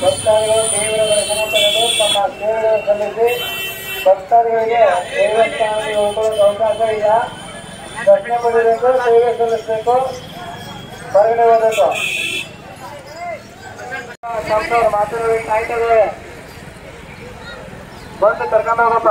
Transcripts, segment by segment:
ಭಕ್ತಾದಿಗಳು ದೇವರ ದರ್ಶನ ಪಡೆದು ತಮ್ಮ ಸೇವೆಗಳನ್ನು ಸಲ್ಲಿಸಿ ಭಕ್ತಾದಿಗಳಿಗೆ ದೇವಸ್ಥಾನಕ್ಕೆ ಹೋಗಲು ಅವಕಾಶ ಇಲ್ಲ ದರ್ಶನ ಪಡೆಯಬೇಕು ಸೇವೆ ಸಲ್ಲಿಸಬೇಕು ಹೊರಗಡೆ ಹೋಗಬೇಕು. ಮಾತಾಡೋದು ಕಾಯ್ತಾ ಇದ್ದಾರೆ ಬಂದು ಕರ್ಕೊಂಡು ಹೋಗಪ್ಪ.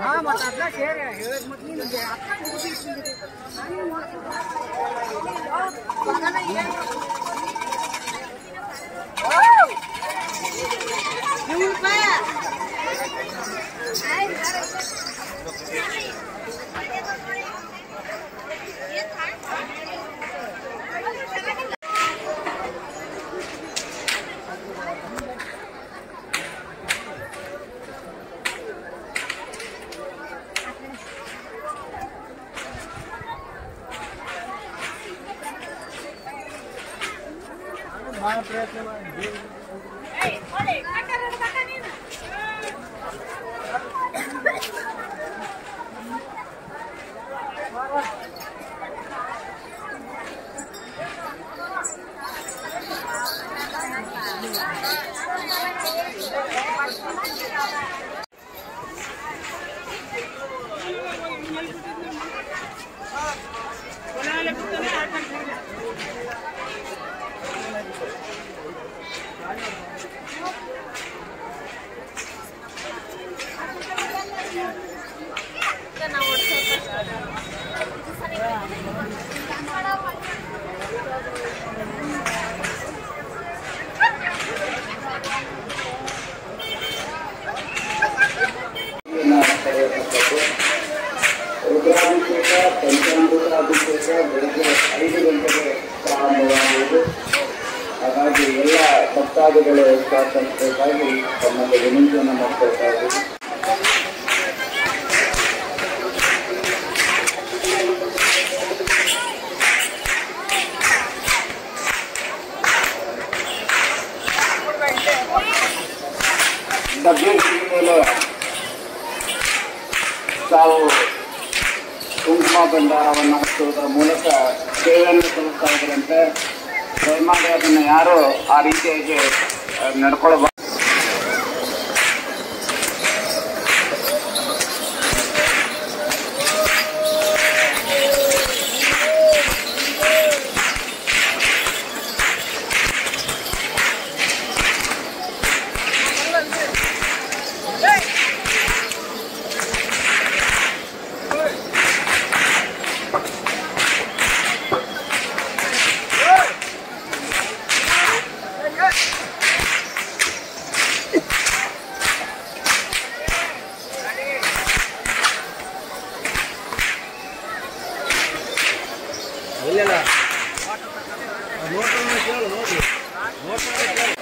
हाँ मत अपना शेयर है मत नहीं आपका Ei, olha aí, tá caramba, tá caramba. ಭಕ್ತಾದಿಗಳು ಸಹಕರಿಸಬೇಕಾಗಿ ತಮ್ಮಲ್ಲಿ ವಿನಂತಿಯನ್ನು ಮಾಡಬೇಕಾಗಿ ತಾವು ಕುಂಕುಮ ಭಂಡಾರವನ್ನು ಹಚ್ಚುವುದರ ಮೂಲಕ ಸೇವೆಯನ್ನು ಸಲ್ಲಿಸ್ತಾ ಇದ್ದರಂತೆ ದಯಮಾಡಿ ಅದನ್ನು ಯಾರು ಆ ರೀತಿಯಾಗಿ ನಡ್ಕೊಳ್ಬಾರ್ದು ಇಲ್ಲ ನೋಡ್ರಿ ನೋಡ್ರಿ